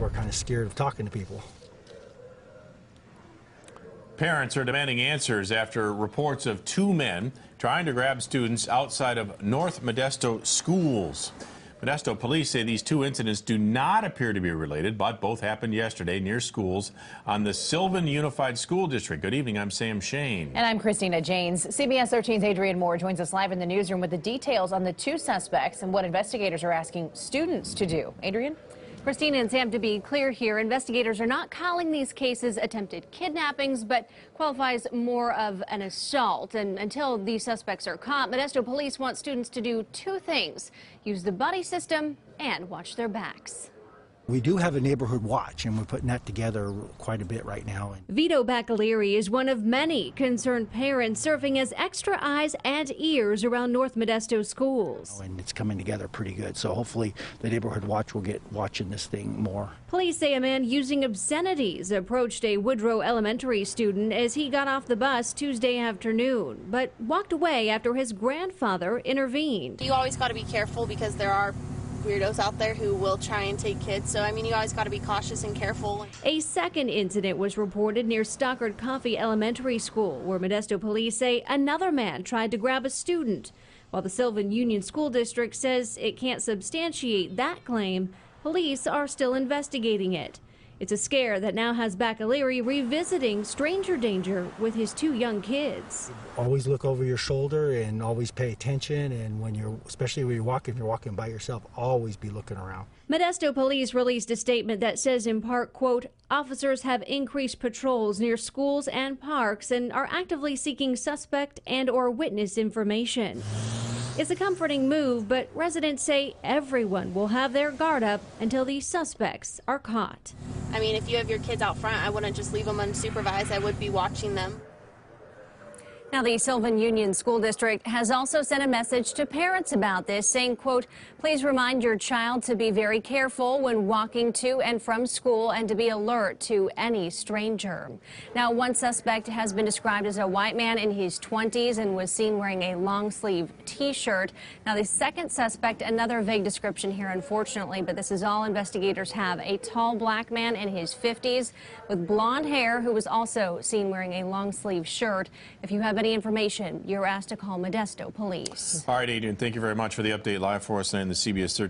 people are kind of scared of talking to people. Parents are demanding answers after reports of two men trying to grab students outside of North Modesto schools. Modesto police say these two incidents do not appear to be related, but both happened yesterday near schools on the Sylvan Unified School District. Good evening, I'm Sam Shane. And I'm Christina Janes. CBS 13's Adrian Moore joins us live in the newsroom with the details on the two suspects and what investigators are asking students to do. Adrian? Christina and Sam, to be clear here, investigators are not calling these cases attempted kidnappings, but qualifies more of an assault. And until these suspects are caught, Modesto police want students to do two things use the buddy system and watch their backs. We do have a neighborhood watch, and we're putting that together quite a bit right now. And Vito Bacalieri is one of many concerned parents serving as extra eyes and ears around North Modesto schools. and it's coming together pretty good. So hopefully the neighborhood watch will get watching this thing more. Police say a man using obscenities approached a Woodrow Elementary student as he got off the bus Tuesday afternoon, but walked away after his grandfather intervened. You always got to be careful because there are weirdos out there who will try and take kids. So, I mean, you always got to be cautious and careful. A second incident was reported near Stockard Coffee Elementary School, where Modesto police say another man tried to grab a student. While the Sylvan Union School District says it can't substantiate that claim, police are still investigating it. It's a scare that now has Bacalieri revisiting stranger danger with his two young kids. Always look over your shoulder and always pay attention. And when you're, especially when you're walking, if you're walking by yourself, always be looking around. Modesto police released a statement that says in part, quote, officers have increased patrols near schools and parks and are actively seeking suspect and or witness information. It's a comforting move, but residents say everyone will have their guard up until these suspects are caught. I mean, if you have your kids out front, I wouldn't just leave them unsupervised. I would be watching them. Now, the Sylvan Union School District has also sent a message to parents about this, saying, quote, please remind your child to be very careful when walking to and from school and to be alert to any stranger. Now, one suspect has been described as a white man in his 20s and was seen wearing a long sleeve t-shirt. Now, the second suspect, another vague description here, unfortunately, but this is all investigators have. A tall black man in his 50s with blonde hair who was also seen wearing a long sleeve shirt. If you have any information, you're asked to call Modesto Police. All right, Adrian, thank you very much for the update live for us in the CBS 13.